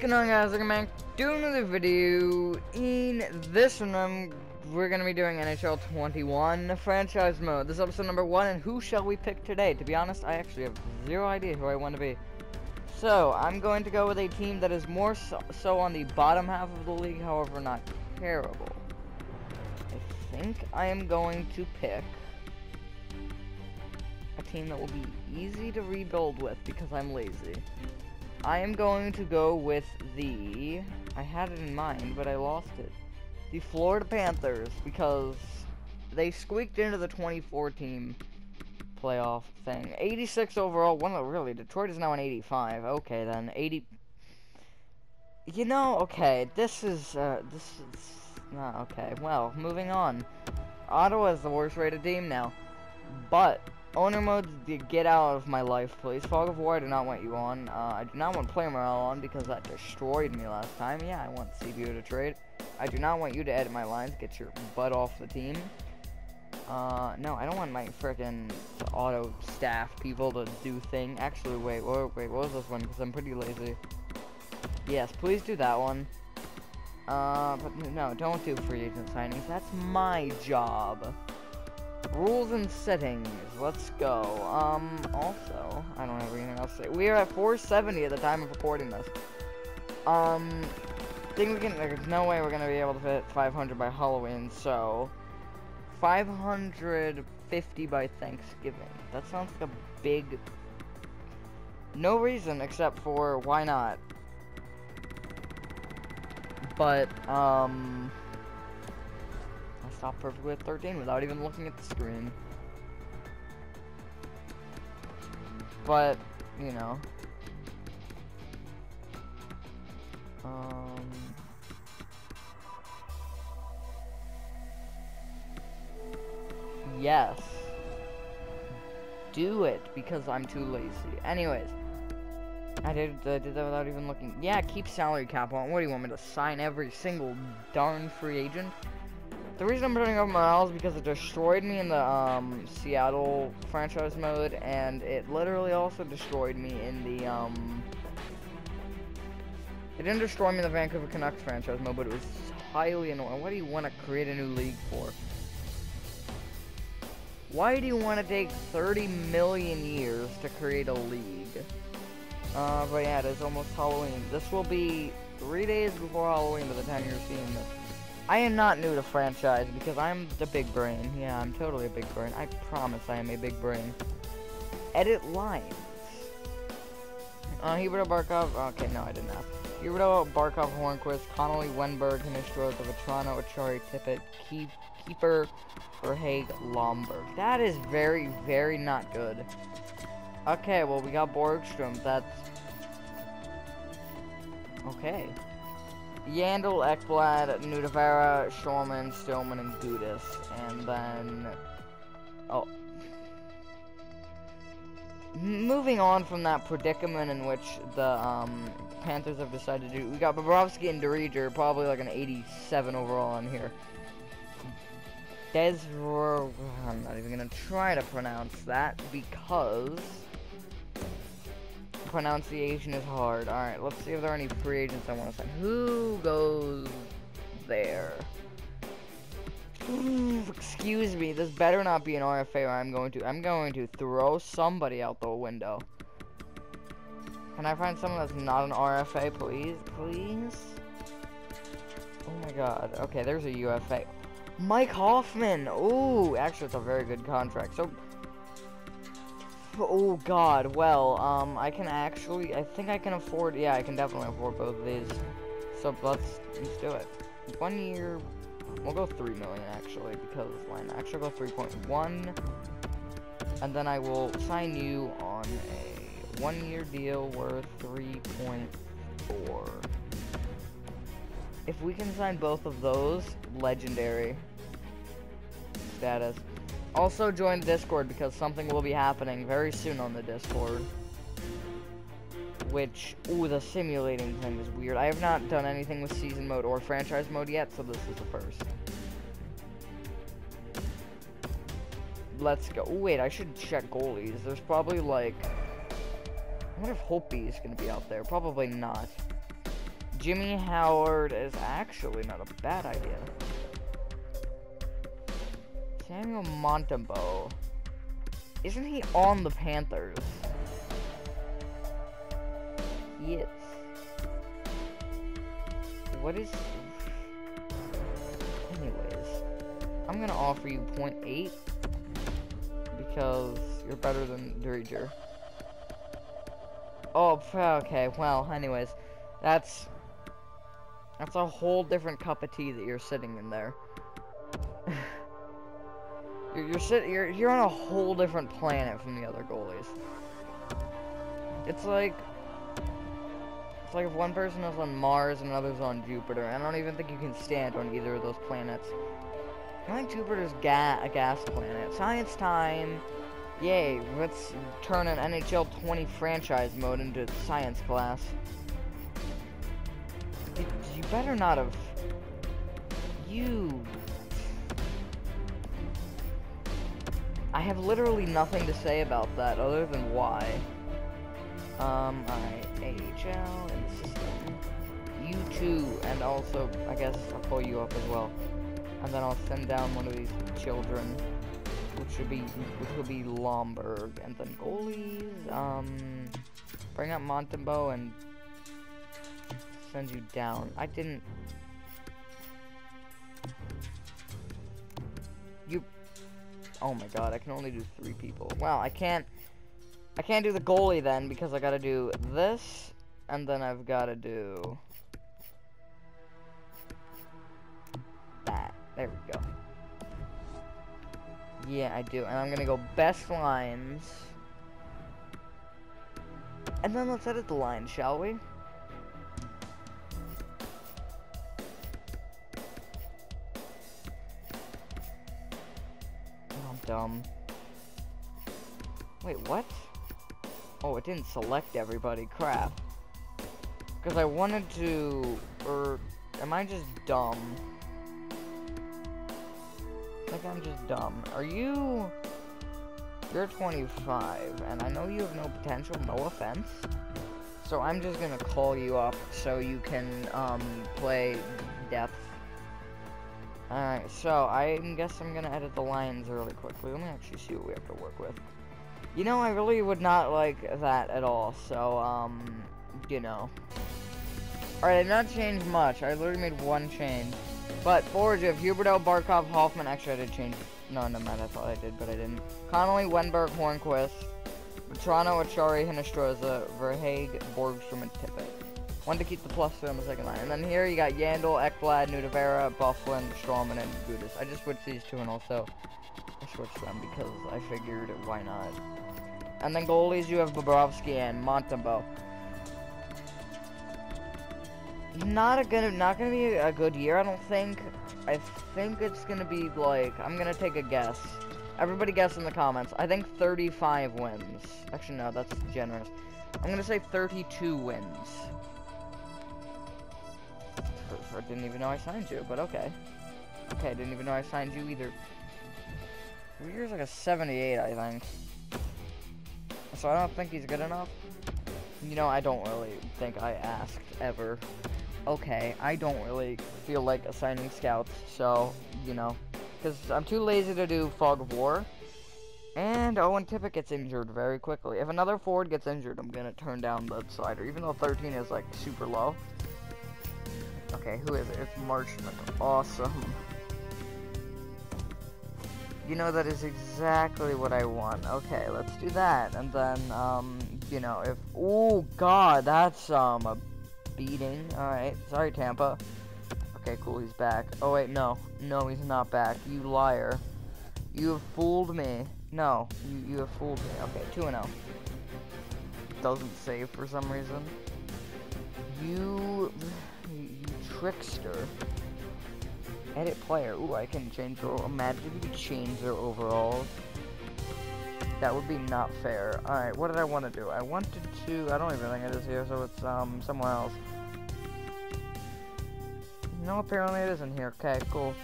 Going on guys, I'm back doing another video. In this one, we're going to be doing NHL 21 franchise mode. This is episode number one, and who shall we pick today? To be honest, I actually have zero idea who I want to be. So, I'm going to go with a team that is more so, so on the bottom half of the league, however not terrible. I think I am going to pick a team that will be easy to rebuild with because I'm lazy. I am going to go with the... I had it in mind, but I lost it. The Florida Panthers, because they squeaked into the 2014 playoff thing. 86 overall. Well, really, Detroit is now an 85. Okay, then. 80... You know, okay, this is, uh, this is... Not okay. Well, moving on. Ottawa is the worst rated team now. But, Owner mode, get out of my life, please. Fog of War, I do not want you on. Uh, I do not want player morale on because that destroyed me last time. Yeah, I want CPU to trade. I do not want you to edit my lines. Get your butt off the team. Uh, no, I don't want my freaking auto staff people to do thing. Actually, wait, wait, wait, what was this one? Because I'm pretty lazy. Yes, please do that one. Uh, but no, don't do free agent signings. That's my job. Rules and settings. Let's go. Um, also, I don't have anything else to say. We are at 470 at the time of recording this. Um, think we can, there's no way we're gonna be able to hit 500 by Halloween, so 550 by Thanksgiving. That sounds like a big, no reason except for why not. But, um, stop perfectly at 13 without even looking at the screen. But, you know. Um... Yes. Do it, because I'm too lazy. Anyways. I did, uh, did that without even looking. Yeah, keep salary cap on. What do you want me to sign every single darn free agent? The reason I'm putting up morale is because it destroyed me in the um, Seattle franchise mode, and it literally also destroyed me in the um. It didn't destroy me in the Vancouver Canucks franchise mode, but it was highly annoying. What do you want to create a new league for? Why do you want to take 30 million years to create a league? Uh, but yeah, it is almost Halloween. This will be three days before Halloween by the time you're seeing this. I am not new to franchise because I'm the big brain. Yeah, I'm totally a big brain. I promise I am a big brain. Edit lines. Uh, Huberdeau Barkov. Okay, no, I didn't ask. Huberdeau Barkov, Hornqvist, Connolly, Wennberg, Hinostroza, Vatrano, Acciari, Tippett, Keep, Keeper, Verhaeghe, Lomberg. That is very, very not good. Okay, well, we got Borgstrom. That's... Okay. Yandle, Ekblad, Nutivaara, Shorman, Stillman, and Gudas. And then... Oh. Moving on from that predicament in which the um, Panthers have decided to do, we got Bobrovsky and Driedger, probably like an 87 overall in here. Desro... I'm not even going to try to pronounce that because pronunciation is hard. Alright, let's see if there are any free agents I want to sign. Who goes there? Ooh, excuse me, this better not be an RFA or I'm going to I'm going to throw somebody out the window. Can I find someone that's not an RFA, please? Please? Oh my god. Okay, there's a UFA. Mike Hoffman! Ooh, actually it's a very good contract. So Oh god, well, um, I can actually, I think I can afford, yeah, I can definitely afford both of these. So let's, let's do it. One year, we'll go 3 million actually, because why not? Actually, go 3.1, and then I will sign you on a one year deal worth 3.4. If we can sign both of those, legendary status. Also join the Discord because something will be happening very soon on the Discord. Which, ooh, the simulating thing is weird. I have not done anything with season mode or franchise mode yet, so this is the first. Let's go. Ooh, wait, I should check goalies. There's probably like... I wonder if Holtby is going to be out there. Probably not. Jimmy Howard is actually not a bad idea. Samuel Montembeault. Isn't he on the Panthers? Yes. What is... Anyways. I'm gonna offer you 0.8 because you're better than Driedger. Oh, okay, well, anyways, that's that's a whole different cup of tea that you're sitting in there. you're you're, sit, you're you're on a whole different planet from the other goalies. It's like it's like if one person is on Mars and another's on Jupiter. I don't even think you can stand on either of those planets. I think Jupiter's ga a gas planet. Science time. Yay, let's turn an NHL 20 franchise mode into science class. You, you better not have... You... I have literally nothing to say about that other than why. Um, alright, AHL and system. You too, and also, I guess I'll pull you up as well. And then I'll send down one of these children which would be which will be Lomberg, and then goalies. Um, bring up Montembeault and send you down. I didn't. Oh my god, I can only do three people. Wow, I can't. I can't do the goalie then because I gotta do this, and then I've gotta do that. There we go. Yeah, I do. And I'm gonna go best lines. And then let's edit the lines, shall we? Dumb. Wait, what? Oh, it didn't select everybody. Crap. Because I wanted to... Or... Am I just dumb? Like, I'm just dumb. Are you... You're 25, and I know you have no potential, no offense. So I'm just gonna call you up so you can, um, play depth. Alright, so I guess I'm gonna edit the lines really quickly. Let me actually see what we have to work with. You know, I really would not like that at all, so, um, you know. Alright, I did not change much. I literally made one change. But you have Huberdeau, Barkov, Hoffman. Actually, I did change. No, no matter. I thought I did, but I didn't. Connolly, Wennberg, Hornqvist, Toronto, Acciari, Hinostroza, Verhaeghe, Borgstrom, and Tippett. One to keep the plus two on the second line. And then here you got Yandle, Ekblad, Nutivaara, Byfuglien, Stralman, and Gudas. I just switched these two and also I switched them because I figured why not. And then goalies, you have Bobrovsky and Montembeault not a good, not gonna be a good year. I don't think. I think it's gonna be like I'm gonna take a guess. Everybody guess in the comments. I think 35 wins. Actually, no, that's generous. I'm gonna say 32 wins. I didn't even know I signed you, but okay. Okay, I didn't even know I signed you either. Weir's like a 78, I think. So I don't think he's good enough. You know, I don't really think I asked ever okay, I don't really feel like assigning scouts, so, you know, because I'm too lazy to do Fog of War. And Owen Tippett gets injured very quickly. If another forward gets injured, I'm gonna turn down the slider, even though 13 is like super low. Okay, who is it? It's Marchment. Awesome. You know, that is exactly what I want. Okay, let's do that. And then, um, you know, if... Oh, God, that's, um, a beating. Alright, sorry Tampa. Okay, cool, he's back. Oh wait, no. No, he's not back. You liar. You have fooled me. No, you, you have fooled me. Okay, 2-0. Doesn't save for some reason. You... Trickster. Edit player. Ooh, I can change their... Imagine if you could change their overalls. That would be not fair. Alright, what did I want to do? I wanted to... I don't even think it is here, so it's um somewhere else. No, apparently it isn't here. Okay, cool.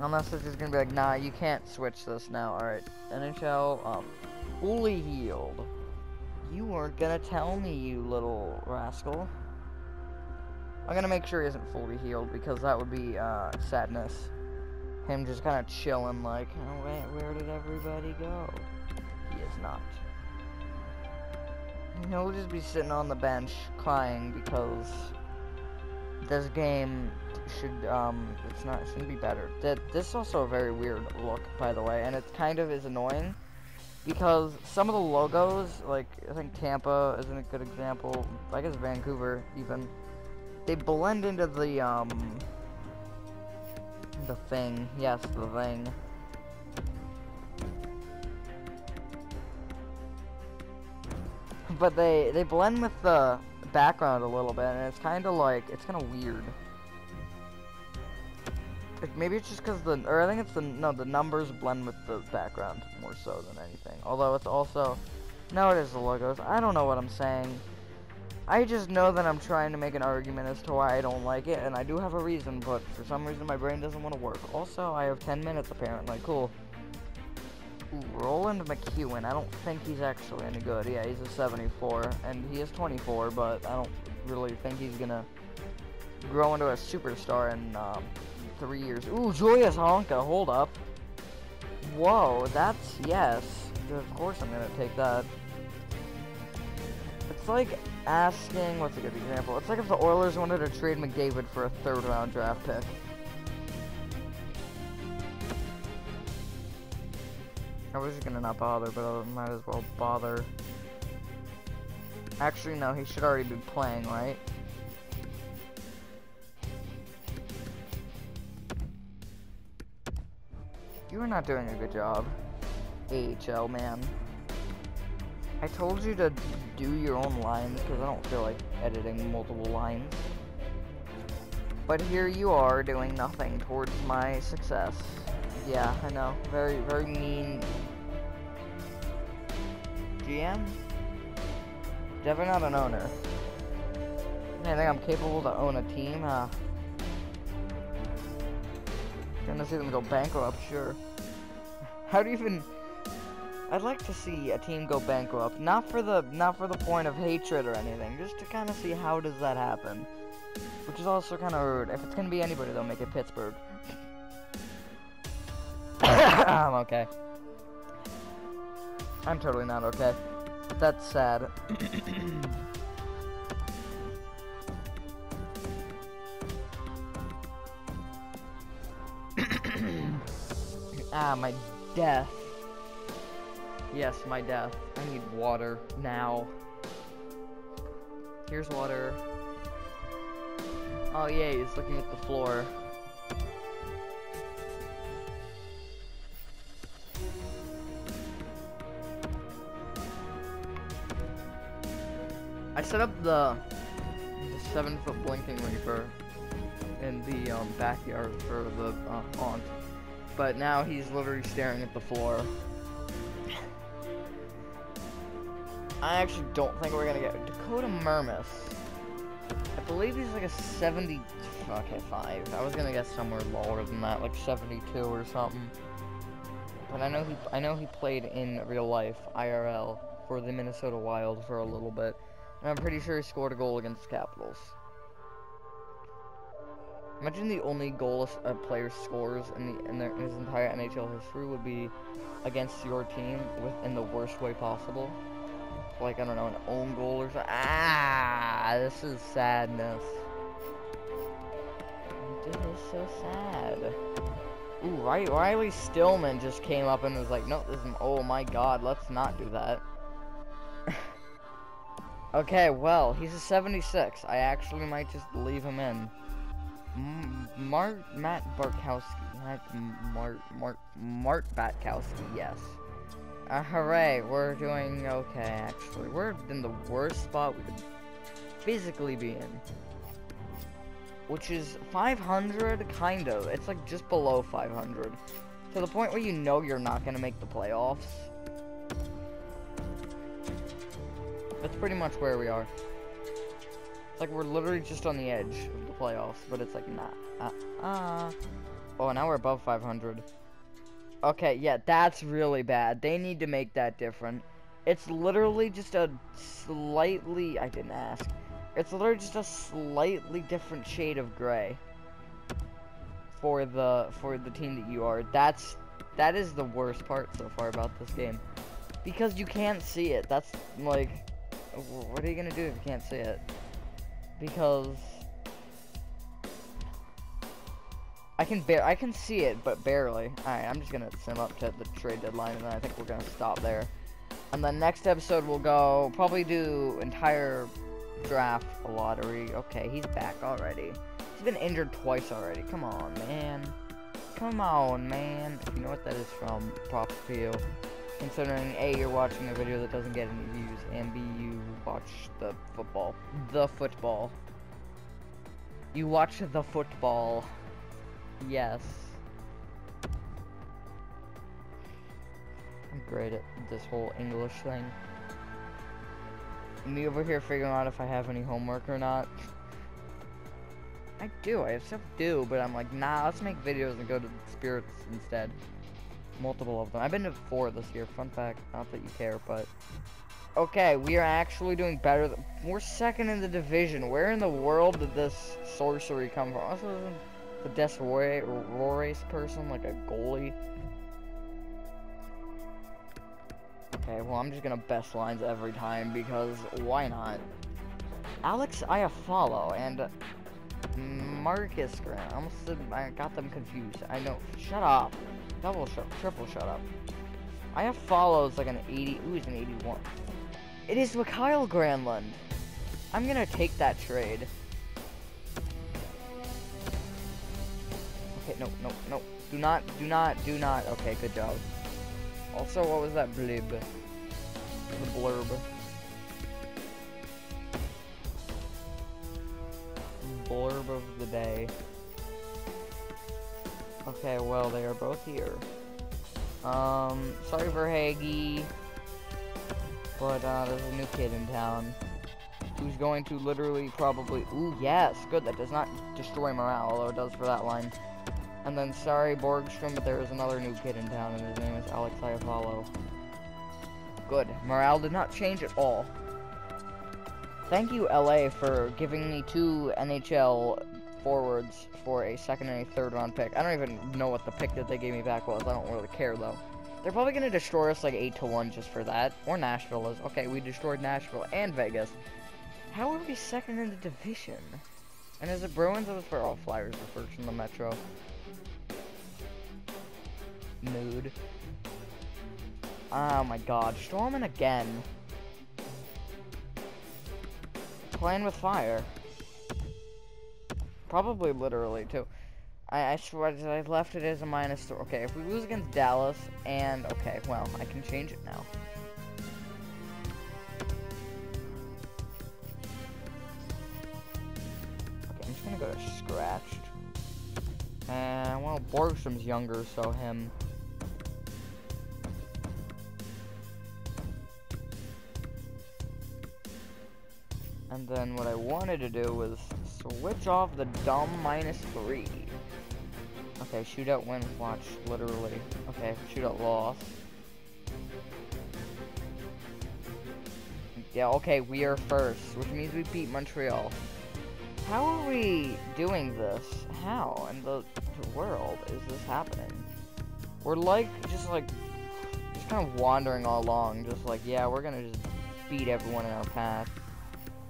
Unless it's just gonna be like, nah, you can't switch this now. Alright, NHL, um, fully healed. You weren't gonna tell me, you little rascal. I'm gonna make sure he isn't fully healed because that would be uh, sadness. Him just kind of chilling like, oh, wait, where did everybody go? He is not. He'll just be sitting on the bench crying because this game should um it's not it shouldn't be better. That this is also a very weird look by the way, and it kind of is annoying because some of the logos, like I think Tampa isn't a good example. I guess Vancouver even, they blend into the um the thing. Yes, the thing. But they they blend with the background a little bit, and it's kind of like it's kind of weird. Maybe it's just because the, or I think it's the no, the numbers blend with the background more so than anything. Although it's also, no, it is the logos. I don't know what I'm saying. I just know that I'm trying to make an argument as to why I don't like it, and I do have a reason, but for some reason my brain doesn't want to work. Also, I have 10 minutes apparently. Cool. Ooh, Roland McKeown. I don't think he's actually any good. Yeah, he's a 74, and he is 24, but I don't really think he's gonna grow into a superstar in um, three years. Ooh, Julius Honka. Hold up. Whoa, that's yes. Of course I'm gonna take that. It's like asking, what's a good example? It's like if the Oilers wanted to trade McDavid for a third round draft pick. I was just gonna not bother, but I might as well bother. Actually, no, he should already be playing, right? You are not doing a good job, AHL man. I told you to do your own lines because I don't feel like editing multiple lines. But here you are doing nothing towards my success. Yeah, I know. Very, very mean. GM? Definitely not an owner. I think I'm capable to own a team, huh? Gonna see them go bankrupt, sure. How do you even... I'd like to see a team go bankrupt, not for the not for the point of hatred or anything, just to kind of see how does that happen. Which is also kind of rude. If it's gonna be anybody, they'll make it Pittsburgh. I'm okay. I'm totally not okay. That's sad. ah, my death. Yes, my death. I need water now. Here's water. Oh yay, he's looking at the floor. I set up the, the seven foot blinking reaper in the um, backyard for the uh, haunt, but now he's literally staring at the floor. I actually don't think we're gonna get Dakota Mermis. I believe he's like a 70. Okay, five. I was gonna guess somewhere lower than that, like 72 or something. But I know he, I know he played in real life IRL for the Minnesota Wild for a little bit, and I'm pretty sure he scored a goal against the Capitals. Imagine the only goal a player scores in the in, their, in his entire NHL history would be against your team with in the worst way possible like, I don't know, an own goal or something. Ah, this is sadness. This is so sad. Ooh, right, Riley Stillman just came up and was like, no, this is, oh my god, let's not do that. okay, well, he's a 76. I actually might just leave him in. M Mart, Matt Barkowski, Matt, Mart, Mart, Mart Batkowski, yes. Uh, hooray, we're doing okay, actually. We're in the worst spot we could physically be in. Which is 500, kind of. It's like just below 500. To the point where you know you're not going to make the playoffs. That's pretty much where we are. It's like we're literally just on the edge of the playoffs, but it's like, nah. Uh, uh. Oh, now we're above 500. Okay, yeah, that's really bad. They need to make that different. It's literally just a slightly, I didn't ask, It's literally just a slightly different shade of gray for the for the team that you are. That's that is the worst part so far about this game. Because you can't see it. That's like what are you gonna do if you can't see it? Because I can bear I can see it, but barely. Alright, I'm just gonna send up to the trade deadline and then I think we're gonna stop there. And the next episode we'll go probably do entire draft lottery. Okay, he's back already. He's been injured twice already. Come on, man. Come on, man. You know what that is from, props you. Considering A, you're watching a video that doesn't get any views, and B, you watch the football. The football. You watch the football. Yes. I'm great at this whole English thing. Me over here figuring out if I have any homework or not. I do, I have stuff do, but I'm like, nah, let's make videos and go to spirits instead. Multiple of them. I've been to four this year, fun fact, not that you care, but... Okay, we are actually doing better. We're second in the division. Where in the world did this sorcery come from? The Desroyes person, like a goalie. Okay, well, I'm just gonna best lines every time because why not? Alex Iafallo and Marcus Grant. I almost said I got them confused. I know. Shut up. Double shut. Triple shut up. Iafallo is like an 80. Ooh, he's an 81. It is Kyle Granlund. I'm gonna take that trade. Okay, no, no, no. Do not, do not, do not. Okay, good job. Also, what was that blib? The blurb. Blurb of the day. Okay, well, they are both here. Um, sorry for Haggy, but, uh, there's a new kid in town who's going to literally probably, ooh, yes, good, that does not destroy morale, although it does for that line. And then, sorry, Borgstrom, but there is another new kid in town, and his name is Alex Iafallo. Good. Morale did not change at all. Thank you, LA, for giving me two NHL forwards for a second and a third round pick. I don't even know what the pick that they gave me back was. I don't really care, though. They're probably going to destroy us like 8 to 1 just for that. Or Nashville is. Okay, we destroyed Nashville and Vegas. How are we second in the division? And is it Bruins or for all Flyers are first in the Metro? Mood. Oh my god, storming again. Playing with fire. Probably literally, too. I, I swear, I left it as a minus three. Okay, if we lose against Dallas, and, okay, well, I can change it now. Okay, I'm just gonna go to scratched. And, well, Borgstrom's younger, so him. And then what I wanted to do was switch off the dumb minus three. Okay, shootout win, watch, literally. Okay, shootout loss. Yeah, okay, we are first, which means we beat Montreal. How are we doing this? How in the, the world is this happening? We're like, just like, just kind of wandering all along, just like, yeah, we're gonna just beat everyone in our path.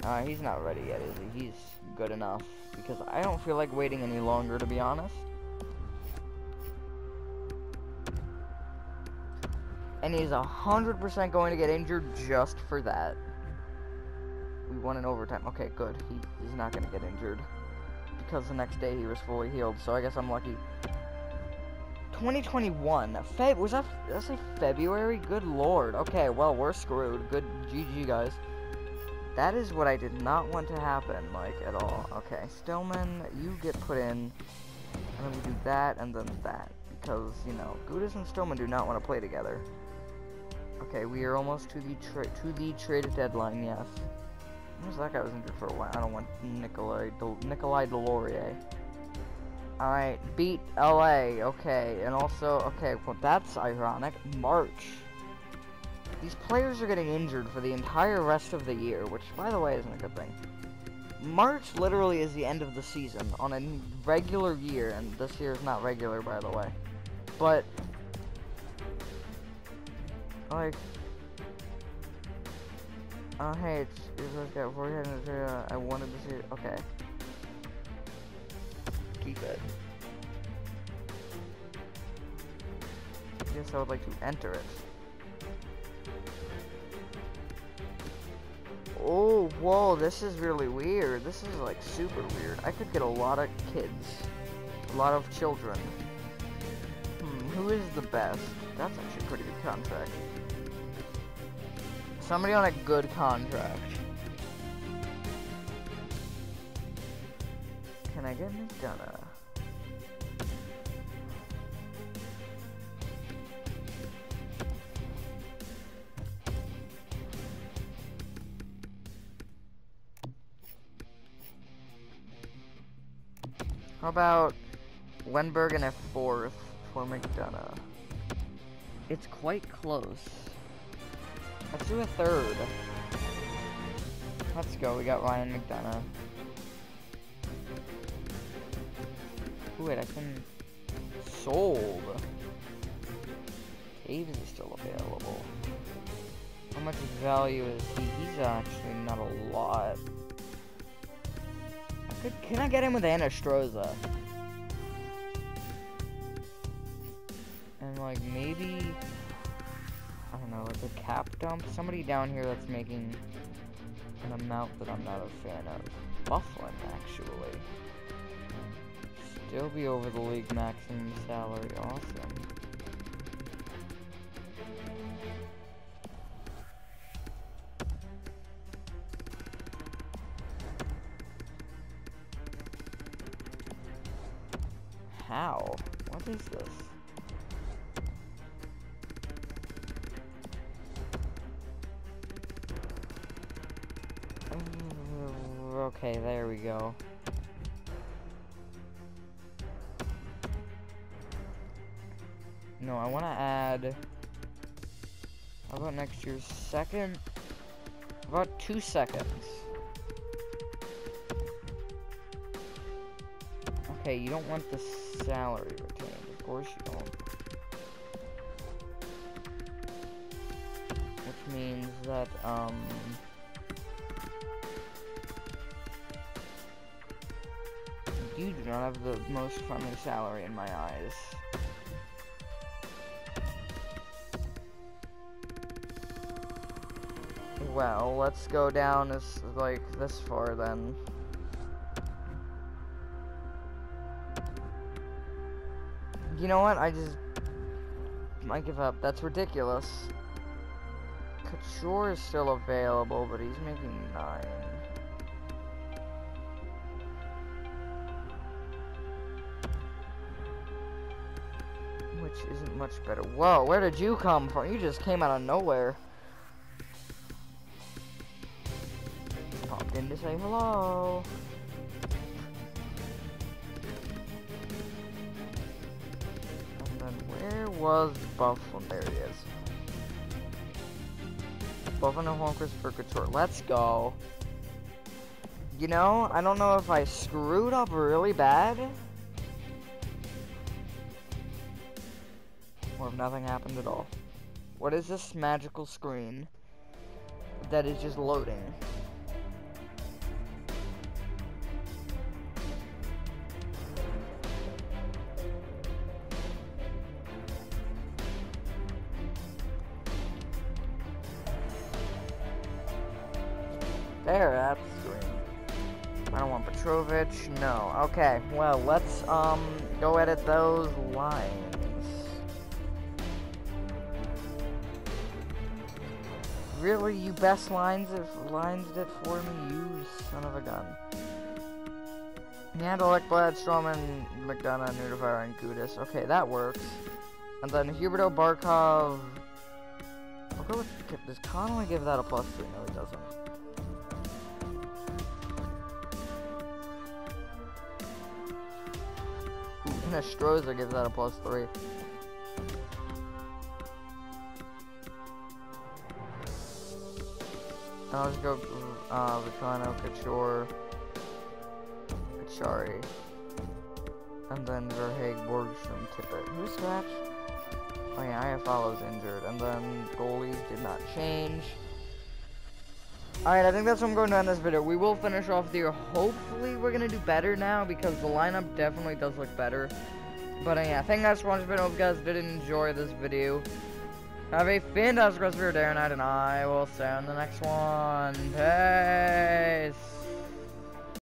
Uh, he's not ready yet, is he? He's good enough. Because I don't feel like waiting any longer, to be honest. And he's 100% going to get injured just for that. We won in overtime. Okay, good. He, he's not going to get injured. Because the next day he was fully healed, so I guess I'm lucky. 2021. Feb was that, did say February? Good lord. Okay, well, we're screwed. Good GG, guys. That is what I did not want to happen, like, at all. Okay, Stillman, you get put in, and then we do that, and then that. Because, you know, Gudas and Stillman do not want to play together. Okay, we are almost to the to the trade deadline, yes. Where's that guy was injured for a while? I don't want Nikolai, Nikolai Delorier. Alright, beat LA, okay, and also, okay, well that's ironic. March. These players are getting injured for the entire rest of the year, which, by the way, isn't a good thing. March literally is the end of the season on a regular year, and this year is not regular, by the way. But, like, oh hey, it's, it's we're gonna, uh, I wanted to see, okay. Keep it. I Guess I would like to enter it. Oh, whoa, this is really weird. This is like super weird. I could get a lot of kids. A lot of children. Hmm, who is the best? That's actually a pretty good contract. Somebody on a good contract. Can I get McDonagh? How about Wennberg and a fourth for McDonagh? It's quite close. Let's do a third. Let's go, we got Ryan McDonagh. Ooh, wait, I can... Sold! Toews is still available. How much value is he? He's actually not a lot. Can I get him with Hinostroza? And like maybe I don't know, like a cap dump? Somebody down here that's making an amount that I'm not a fan of. Byfuglien actually. Still be over the league maximum salary, awesome. Go. No, I want to add... How about next year's second? About two seconds. Okay, you don't want the salary retained. Of course you don't. Which means that, um... You do not have the most friendly salary in my eyes. Well, let's go down as, like, this far then. You know what? I just might give up. That's ridiculous. Couture is still available, but he's making nine. Which isn't much better. Whoa, where did you come from? You just came out of nowhere. Popped in to say hello. where was Byfuglien. There he is. And Hornqvist for Couture. Let's go. You know, I don't know if I screwed up really bad. Or if nothing happened at all. What is this magical screen that is just loading? There, that's green. I don't want Petrovich, No. Okay, well, let's, um, go edit those lines. Really? You best lines it, lines it for me? You son of a gun. Neanderthal, Bladstrom, McDonagh, Nutivaara, and Gudas. Okay, that works. And then Huberdeau Barkov. I'll go with. Does Connolly give that a plus three? No, he doesn't. Strozer gives that a plus three. Just go uh, Vicano, Couture, Shari. And then Verhaeghe, Borgstrom, Tippett. Who's scratched? Oh yeah, Iafallo's injured. And then goalies did not change. Alright, I think that's what I'm going to end this video. We will finish off the year. Hopefully we're going to do better now because the lineup definitely does look better. But uh, yeah, thank you guys for watching. I hope you guys did enjoy this video. Have a fantastic rest of your day or night, and I will see you in the next one. Peace!